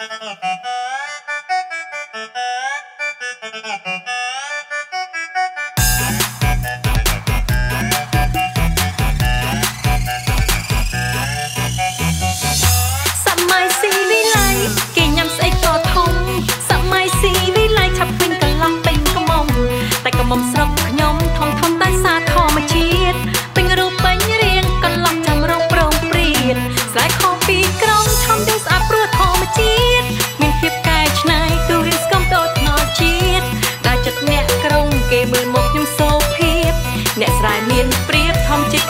Ha ha ha ha!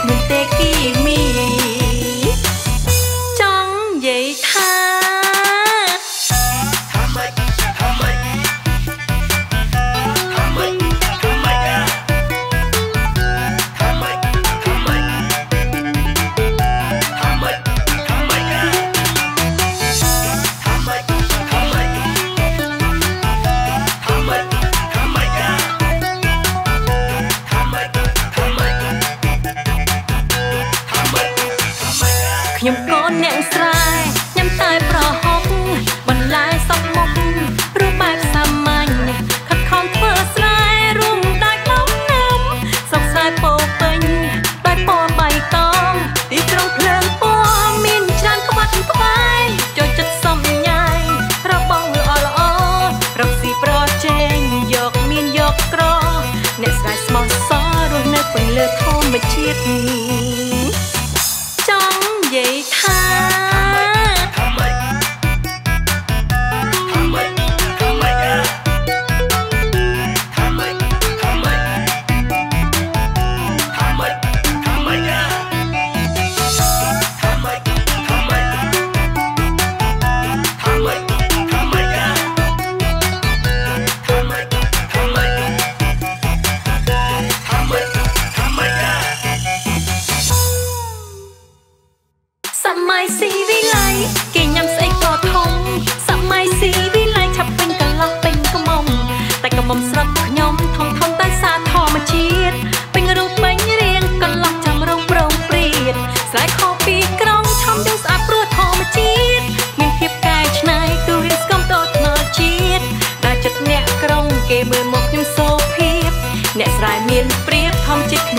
make me ខ្ញុំកូនអ្នកស្រែញ៉ាំតែប្រហុកបន្លែសក់មុខព្រោះបែបសាមញ្ញខិតខំធ្វើស្រែរួមដាច់មកណាំសក់ខ្សែពោពេញបែបពណ៌បៃតងទីក្រុងភ្លើងពណ៌មានច្រើនក្បាត់ក្បែរចូលចិត្តសំញ៉ៃរបងល្អល្អរកស៊ីប្រជែងយកមានយកក្រអ្នកស្រែស្មោះសររស់នៅពេញលើធម្មជាតិ យស៊ីវិល័យគេញ៉ាំស្អីក៏ធំសម័យស៊ីវិល័យឆាប់ពេញកន្លោះពេញកំមតែកំមស្រុកខ្ញុំធំធំតែសាធម្មជាតិពេញរូបពេញរាងកន្លោះចំរងប្រងព្រៀតស្រែខោពីក្រុងឆំទៅស្អាតព្រោះធម្មជាតិមានភាពកែច្នៃទូរៀងស្គមតតណជាតិដល់ចិត្តអ្នកក្រុងគេមើលមកខ្ញុំសោភាពអ្នកស្រែមានព្រៀបធម្មជាតិ